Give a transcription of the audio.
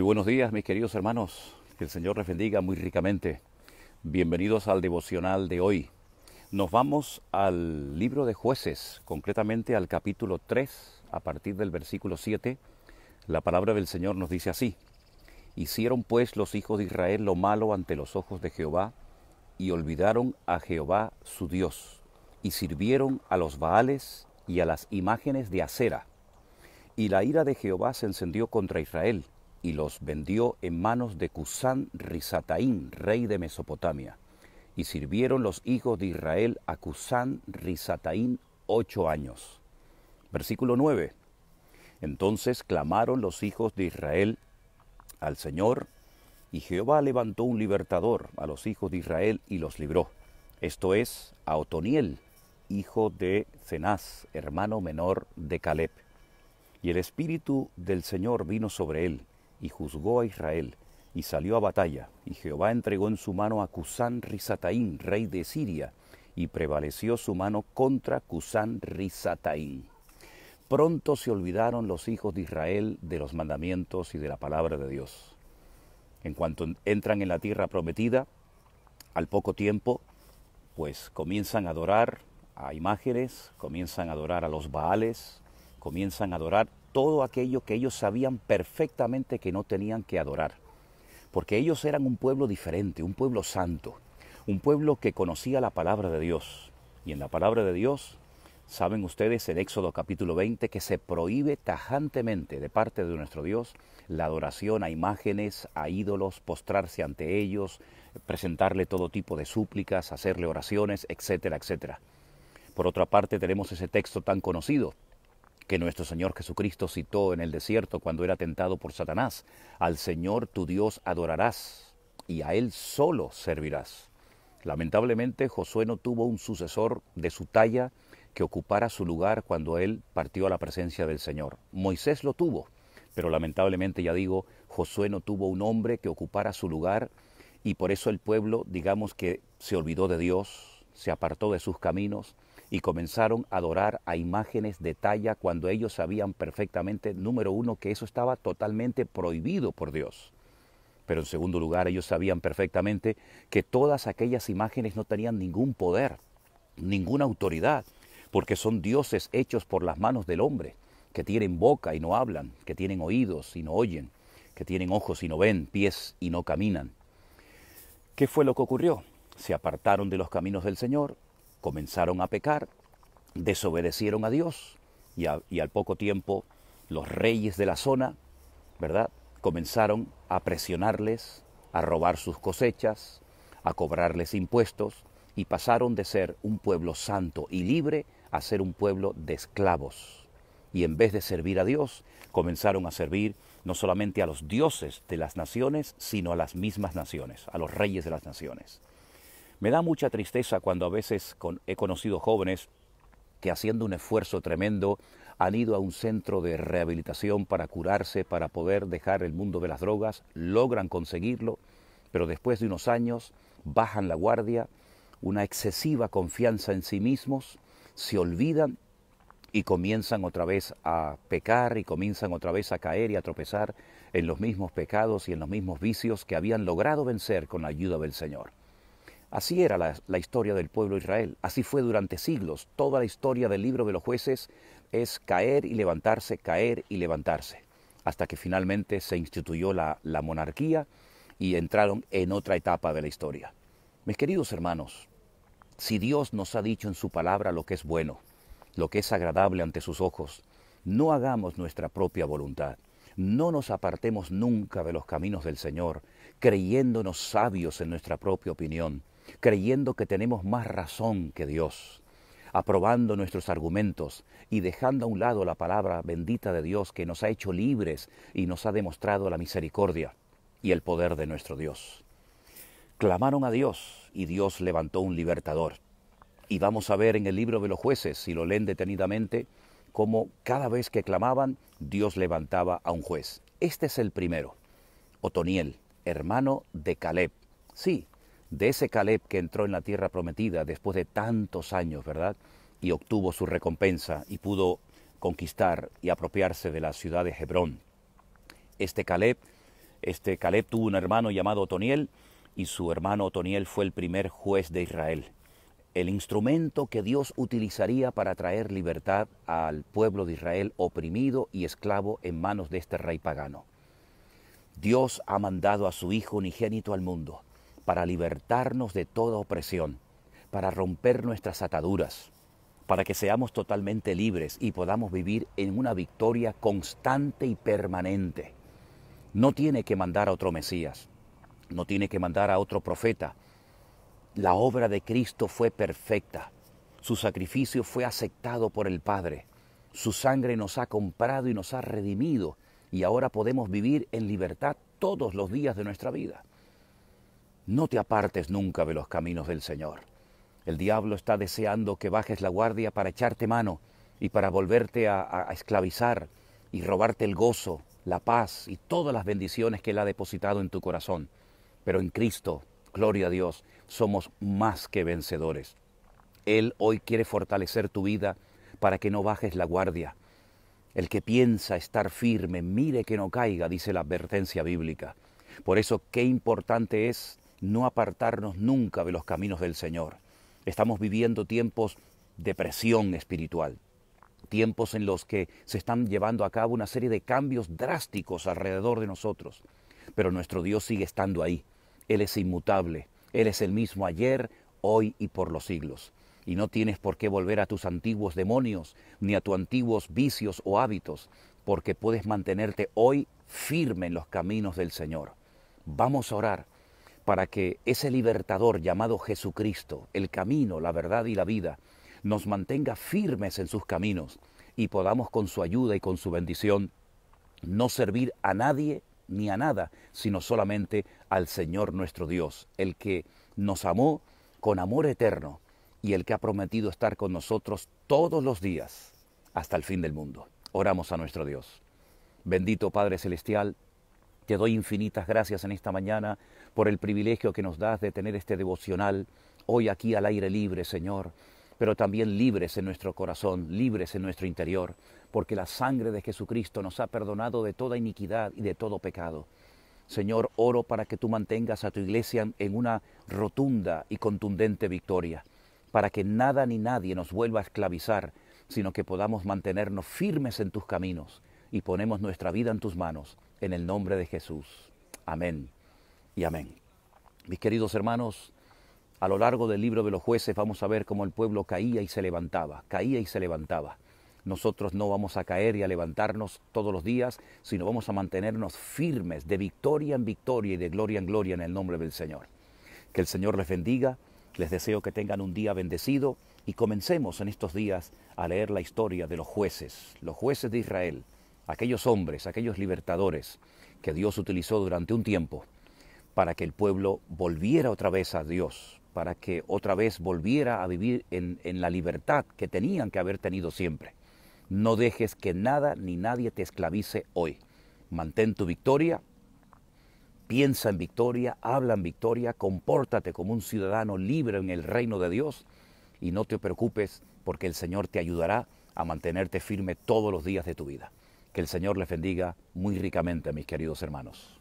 Muy buenos días, mis queridos hermanos. Que el Señor les bendiga muy ricamente. Bienvenidos al devocional de hoy. Nos vamos al libro de jueces, concretamente al capítulo 3, a partir del versículo 7. La palabra del Señor nos dice así. Hicieron pues los hijos de Israel lo malo ante los ojos de Jehová, y olvidaron a Jehová su Dios, y sirvieron a los Baales y a las imágenes de acera. Y la ira de Jehová se encendió contra Israel, y los vendió en manos de Cusán Risataín, rey de Mesopotamia. Y sirvieron los hijos de Israel a Cusán Risataín ocho años. Versículo 9. Entonces clamaron los hijos de Israel al Señor, y Jehová levantó un libertador a los hijos de Israel y los libró. Esto es, a Otoniel, hijo de Cenaz, hermano menor de Caleb. Y el Espíritu del Señor vino sobre él, y juzgó a Israel, y salió a batalla, y Jehová entregó en su mano a Cusán Risataín, rey de Siria, y prevaleció su mano contra Cusán Risataín. Pronto se olvidaron los hijos de Israel de los mandamientos y de la palabra de Dios. En cuanto entran en la tierra prometida, al poco tiempo, pues comienzan a adorar a imágenes, comienzan a adorar a los Baales, comienzan a adorar todo aquello que ellos sabían perfectamente que no tenían que adorar. Porque ellos eran un pueblo diferente, un pueblo santo, un pueblo que conocía la palabra de Dios. Y en la palabra de Dios, saben ustedes en Éxodo capítulo 20 que se prohíbe tajantemente de parte de nuestro Dios la adoración a imágenes, a ídolos, postrarse ante ellos, presentarle todo tipo de súplicas, hacerle oraciones, etcétera, etcétera. Por otra parte, tenemos ese texto tan conocido que nuestro Señor Jesucristo citó en el desierto cuando era tentado por Satanás. Al Señor tu Dios adorarás y a Él solo servirás. Lamentablemente Josué no tuvo un sucesor de su talla que ocupara su lugar cuando él partió a la presencia del Señor. Moisés lo tuvo, pero lamentablemente ya digo, Josué no tuvo un hombre que ocupara su lugar y por eso el pueblo, digamos que se olvidó de Dios, se apartó de sus caminos y comenzaron a adorar a imágenes de talla cuando ellos sabían perfectamente, número uno, que eso estaba totalmente prohibido por Dios. Pero en segundo lugar, ellos sabían perfectamente que todas aquellas imágenes no tenían ningún poder, ninguna autoridad, porque son dioses hechos por las manos del hombre, que tienen boca y no hablan, que tienen oídos y no oyen, que tienen ojos y no ven, pies y no caminan. ¿Qué fue lo que ocurrió? Se apartaron de los caminos del Señor, comenzaron a pecar, desobedecieron a Dios y, al poco tiempo los reyes de la zona, ¿verdad? Comenzaron a presionarles, a robar sus cosechas, a cobrarles impuestos y pasaron de ser un pueblo santo y libre a ser un pueblo de esclavos. Y en vez de servir a Dios, comenzaron a servir no solamente a los dioses de las naciones, sino a las mismas naciones, a los reyes de las naciones. Me da mucha tristeza cuando a veces he conocido jóvenes que haciendo un esfuerzo tremendo han ido a un centro de rehabilitación para curarse, para poder dejar el mundo de las drogas, logran conseguirlo, pero después de unos años bajan la guardia, una excesiva confianza en sí mismos, se olvidan y comienzan otra vez a pecar y comienzan otra vez a caer y a tropezar en los mismos pecados y en los mismos vicios que habían logrado vencer con la ayuda del Señor. Así era la, historia del pueblo de Israel, así fue durante siglos. Toda la historia del libro de los jueces es caer y levantarse, caer y levantarse, hasta que finalmente se instituyó la, la monarquía y entraron en otra etapa de la historia. Mis queridos hermanos, si Dios nos ha dicho en su palabra lo que es bueno, lo que es agradable ante sus ojos, no hagamos nuestra propia voluntad. No nos apartemos nunca de los caminos del Señor, creyéndonos sabios en nuestra propia opinión, creyendo que tenemos más razón que Dios, aprobando nuestros argumentos y dejando a un lado la palabra bendita de Dios que nos ha hecho libres y nos ha demostrado la misericordia y el poder de nuestro Dios. Clamaron a Dios y Dios levantó un libertador. Y vamos a ver en el libro de los jueces, si lo leen detenidamente, cómo cada vez que clamaban, Dios levantaba a un juez. Este es el primero, Otoniel, hermano de Caleb. Sí, de ese Caleb que entró en la tierra prometida después de tantos años, ¿verdad? Y obtuvo su recompensa y pudo conquistar y apropiarse de la ciudad de Hebrón. Este Caleb Este Caleb tuvo un hermano llamado Otoniel y su hermano Otoniel fue el primer juez de Israel. El instrumento que Dios utilizaría para traer libertad al pueblo de Israel oprimido y esclavo en manos de este rey pagano. Dios ha mandado a su Hijo unigénito al mundo para libertarnos de toda opresión, para romper nuestras ataduras, para que seamos totalmente libres y podamos vivir en una victoria constante y permanente. No tiene que mandar a otro Mesías, no tiene que mandar a otro profeta. La obra de Cristo fue perfecta, su sacrificio fue aceptado por el Padre, su sangre nos ha comprado y nos ha redimido y ahora podemos vivir en libertad todos los días de nuestra vida. No te apartes nunca de los caminos del Señor. El diablo está deseando que bajes la guardia para echarte mano y para volverte a, esclavizar y robarte el gozo, la paz y todas las bendiciones que Él ha depositado en tu corazón. Pero en Cristo, gloria a Dios, somos más que vencedores. Él hoy quiere fortalecer tu vida para que no bajes la guardia, el que piensa estar firme, mire que no caiga, dice la advertencia bíblica. Por eso qué importante es no apartarnos nunca de los caminos del Señor. Estamos viviendo tiempos de presión espiritual, tiempos en los que se están llevando a cabo una serie de cambios drásticos alrededor de nosotros. Pero nuestro Dios sigue estando ahí. Él es inmutable. Él es el mismo ayer, hoy y por los siglos y no tienes por qué volver a tus antiguos demonios ni a tus antiguos vicios o hábitos, porque puedes mantenerte hoy firme en los caminos del Señor. Vamos a orar para que ese libertador llamado Jesucristo, el camino, la verdad y la vida, nos mantenga firmes en sus caminos y podamos con su ayuda y con su bendición no servir a nadie ni a nada, sino solamente al Señor nuestro Dios, el que nos amó con amor eterno y el que ha prometido estar con nosotros todos los días hasta el fin del mundo. Oramos a nuestro Dios. Bendito Padre Celestial, te doy infinitas gracias en esta mañana por el privilegio que nos das de tener este devocional hoy aquí al aire libre, Señor, pero también libres en nuestro corazón, libres en nuestro interior, porque la sangre de Jesucristo nos ha perdonado de toda iniquidad y de todo pecado. Señor, oro para que tú mantengas a tu iglesia en una rotunda y contundente victoria para que nada ni nadie nos vuelva a esclavizar, sino que podamos mantenernos firmes en tus caminos y ponemos nuestra vida en tus manos, en el nombre de Jesús. Amén y amén. Mis queridos hermanos, a lo largo del libro de los jueces vamos a ver cómo el pueblo caía y se levantaba, caía y se levantaba. Nosotros no vamos a caer y a levantarnos todos los días, sino vamos a mantenernos firmes de victoria en victoria y de gloria en gloria en el nombre del Señor. Que el Señor les bendiga les deseo que tengan un día bendecido y comencemos en estos días a leer la historia de los jueces, los jueces de Israel, aquellos hombres, aquellos libertadores que Dios utilizó durante un tiempo para que el pueblo volviera otra vez a Dios, para que otra vez volviera a vivir en, en la libertad que tenían que haber tenido siempre. No dejes que nada ni nadie te esclavice hoy. Mantén tu victoria piensa en victoria, habla en victoria, compórtate como un ciudadano libre en el reino de Dios y no te preocupes porque el Señor te ayudará a mantenerte firme todos los días de tu vida. Que el Señor les bendiga muy ricamente, mis queridos hermanos.